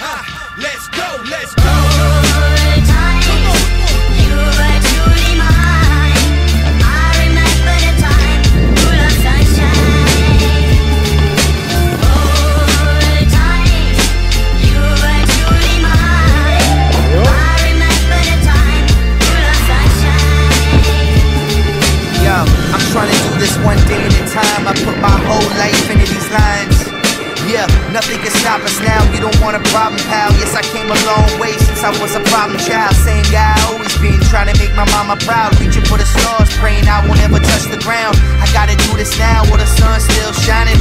Let's go, let's go. You are truly mine. I remember the time, who loves I shine You you are truly mine I remember the time, who loves I Yo, I'm trying to do this one day at a time. I put my whole life. Yeah, nothing can stop us now. You don't want a problem, pal. Yes, I came a long way since I was a problem child. Same guy, I always been trying to make my mama proud. Reaching for the stars, praying I won't ever touch the ground. I gotta do this now while the sun's still shining.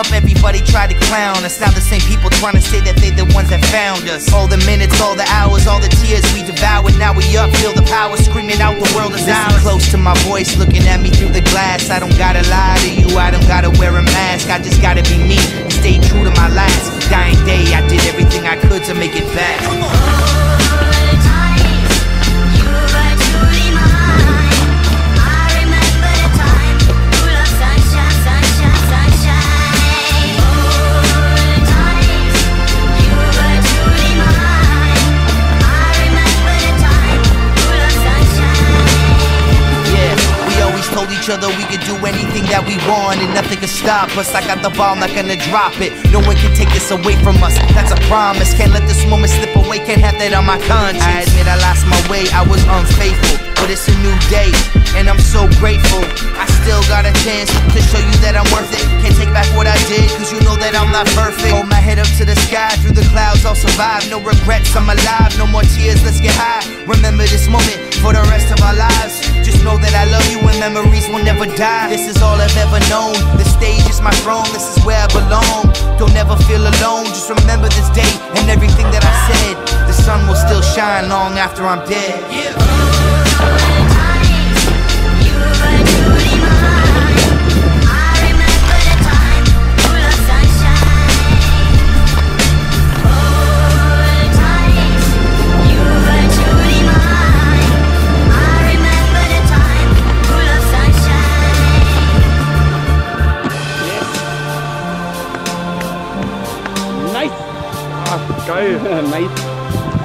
Up, everybody tried to clown us. Now the same people trying to say that they the ones that found us. All the minutes, all the hours, all the tears we devoured. Now we up, feel the power, screaming out the world is ours. Close to my voice, looking at me through the glass. I don't gotta lie to you, I don't gotta wear a mask. I just gotta be me and stay true to my last dying day. I did everything I could to make it back. Told each other we could do anything that we want and nothing could stop us. I got the ball, not gonna drop it. No one can take this away from us. That's a promise. Can't let this moment slip away. Can't have that on my conscience. I admit I lost my way. I was unfaithful, but it's a new day, and I'm so grateful. I still got a chance to show you that I'm worth it. Can't take back what I did, cause you know that I'm not perfect. Hold my head up to the sky, through the clouds, I'll survive. No regrets, I'm alive. No more tears, let's get high. Remember this moment for the rest of our lives. Just know that I love you and memories will never die. This is all I've ever known. The stage is my throne, this is where I belong. Don't ever feel alone, just remember this day and everything that I said. The sun will still shine long after I'm dead. Nice. Geil. nice.